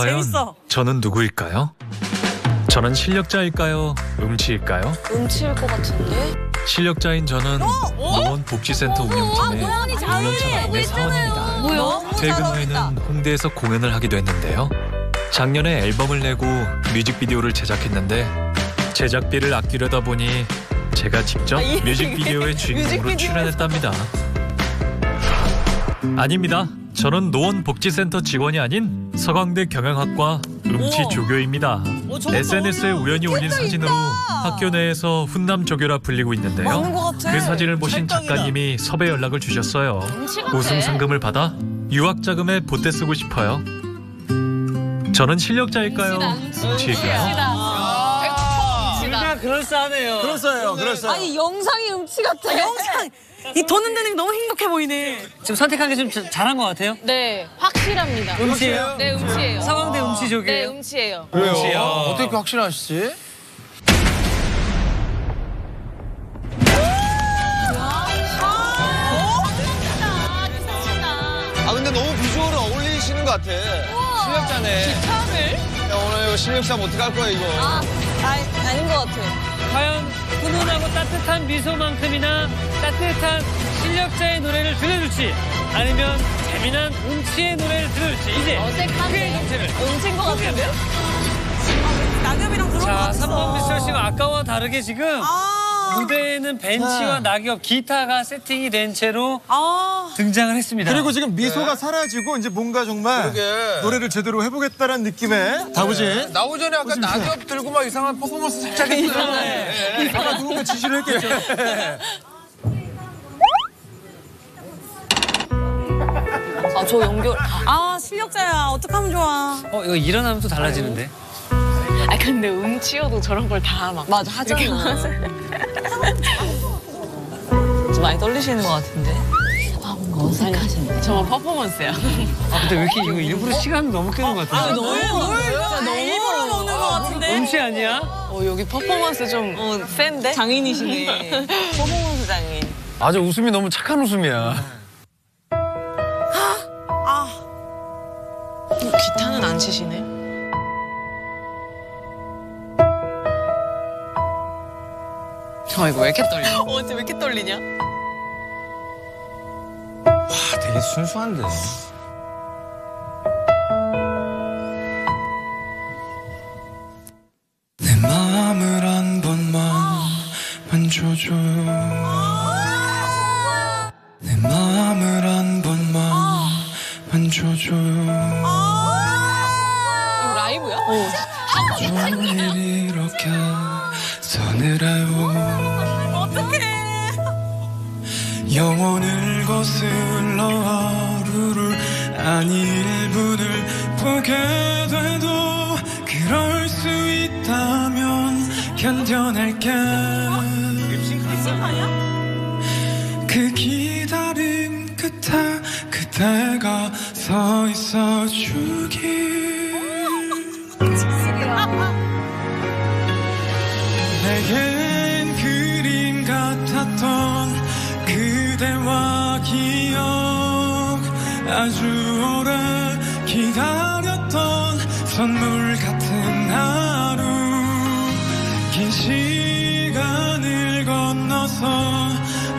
과연 재밌어. 저는 누구일까요? 저는 실력자일까요? 음치일까요? 음치일 것 같은데? 실력자인 저는 노원 복지센터 운영팀의 노원이 6년차 잘해. 막내 사원입니다. 뭐야? 퇴근 후에는 홍대에서 공연을 하기도 했는데요. 작년에 앨범을 내고 뮤직비디오를 제작했는데 제작비를 아끼려다 보니 제가 직접 뮤직비디오의 주인공으로 출연했답니다. 아닙니다. 저는 노원 복지센터 직원이 아닌 서강대 경영학과 음치 조교입니다. SNS에 우연히 올린 사진으로 학교 내에서 훈남 조교라 불리고 있는데요. 그 사진을 보신 작가님이 섭외 연락을 주셨어요. 우승 상금을 받아 유학 자금에 보태 쓰고 싶어요. 저는 실력자일까요? 음치일까요? 둘다 그럴싸하네요. 그럴싸해요. 그럴싸해요. 아니 영상이 음치 같아. 영상 이 도는 데는 너무 행복해 보이네. 지금 선택한 게 좀 잘한 것 같아요. 네, 확실합니다. 음치예요? 네, 음치예요. 서강대 음치 네, 조교예요. 음치예요. 왜요? 어떻게 그렇게 확신하시지? 아 근데 너무 비주얼을 어울리시는 것 같아. 실력자네. 기타를? 야, 오늘 이거 실력자 어떡할 거야 이거. 아, 아 아닌 것 같아. 과연 훈훈하고 따뜻한 미소만큼이나 따뜻한 실력자의 노래를 들려줄지 아니면 재미난 음치의 노래를 들려줄지 이제 어색한데? 정체를 음치인 것 같은데? 낙엽이랑 그런 거 자, 같았어. 3번 미스터 씨가 아까와 다르게 지금 아, 무대에는 벤치와 낙엽, 기타가 세팅이 된 채로 아, 등장을 했습니다. 그리고 지금 미소가 사라지고 이제 뭔가 정말 그러게. 노래를 제대로 해보겠다는 느낌의 다부진. 나오기 전에 아까 낙엽 들고 막 이상한 퍼포먼스 살짝 했잖아요. 아까 누군가 지시를 했겠죠. 아 저 연결. 아 실력자야. 어떡하면 좋아. 어, 이거 일어나면 또 달라지는데. 아, 근데 음치여도 저런 걸 다 막. 맞아 하잖아. 좀 많이 떨리시는 것 같은데. 아 뭔가 어색하신데. 저만 퍼포먼스야. 아, 근데 왜 이렇게 이거 일부러 시간 너무 끄는 것 같아? 너무 너무 일부러 먹는 것 같은데. 음치 아니야? 어, 여기 퍼포먼스 좀 어, 센데? 장인이시네. 퍼포먼스 장인. 아주 웃음이 너무 착한 웃음이야. 아, 기타는 안 치시네. 아, 이거 왜 이렇게 떨려? 어, 어째 왜 이렇게 떨리냐? 되게 순수한데. 내 마음을 한 번만 만져줘 내 마음을 한 번만 만져줘 이거 라이브야? 종일 이렇게 서늘 해요 영혼을 거슬러 하루를 아니 1분을 보게 돼도 그럴 수 있다면 견뎌낼게. 그 기다림 끝에 그대가 서 있어 주길 그대와 기억. 아주 오래 기다렸던 선물 같은 하루. 긴 시간을 건너서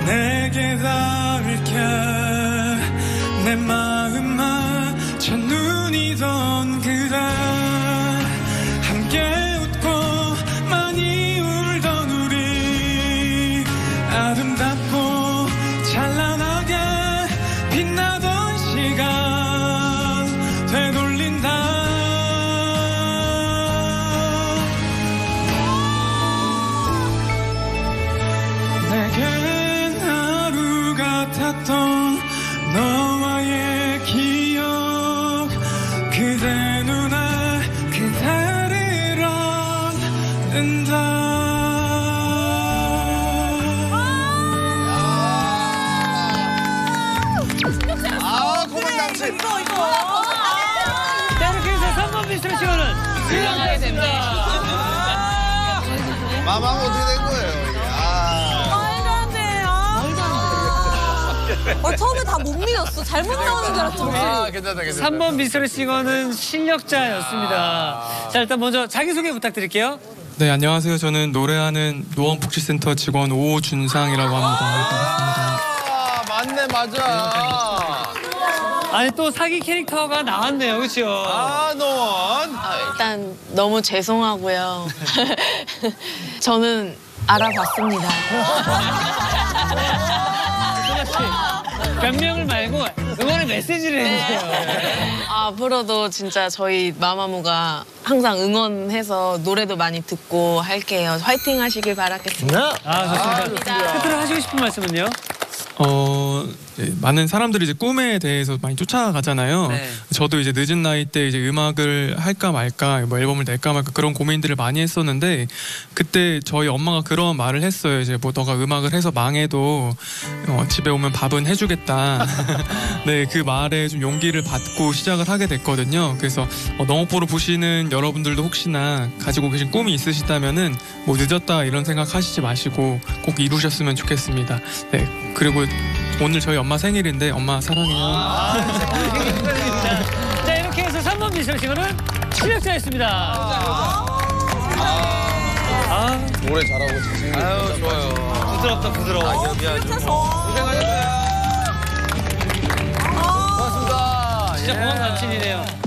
내게 닿을게. 내 마음만 첫눈이던 그대 눈에 그대를 얻는다 아 고만장치. 이거 이거. 자, 이렇게 해서 3번 미스터 시간은 유명하게 됩니다. 마마가 어떻게 된 거예요? 아. 아. 어, 처음에 다 못 믿었어. 잘못 나오는 줄 알았어. 아, 괜찮다, 괜찮다. 3번 미스터리 싱어는 실력자였습니다. 자, 일단 먼저 자기소개 부탁드릴게요. 네, 안녕하세요. 저는 노래하는 노원복지센터 직원 오준상이라고 합니다. 아, 맞네, 맞아. 아니, 또 사기 캐릭터가 나왔네요. 그렇죠? 아, 노원. 일단 너무 죄송하고요. 저는 알아봤습니다. 변명을 말고 응원의 메시지를 해주세요. 앞으로도 진짜 저희 마마무가 항상 응원해서 노래도 많이 듣고 할게요. 화이팅 하시길 바라겠습니다. 아, 좋습니다. 끝으로 하시고 싶은 말씀은요? 어, 예, 많은 사람들이 이제 꿈에 대해서 많이 쫓아가잖아요. 네. 저도 이제 늦은 나이 때 이제 음악을 할까 말까, 뭐 앨범을 낼까 말까 그런 고민들을 많이 했었는데 그때 저희 엄마가 그런 말을 했어요. 이제 뭐 너가 음악을 해서 망해도 어, 집에 오면 밥은 해주겠다. 네, 그 말에 좀 용기를 받고 시작을 하게 됐거든요. 그래서 어, 농업보를 보시는 여러분들도 혹시나 가지고 계신 꿈이 있으시다면은 뭐 늦었다 이런 생각 하시지 마시고 꼭 이루셨으면 좋겠습니다. 네, 그리고 오늘 저희 엄마 생일인데 엄마 사랑해요. 자, 이렇게 해서 3번 미스터리 싱어는 실력자였습니다. 아, 노래 잘하고 자신 아유, 좋아요. 부드럽다, 부드러워. 고생하셨어요. 고맙습니다. 진짜 고마운 남친이네요.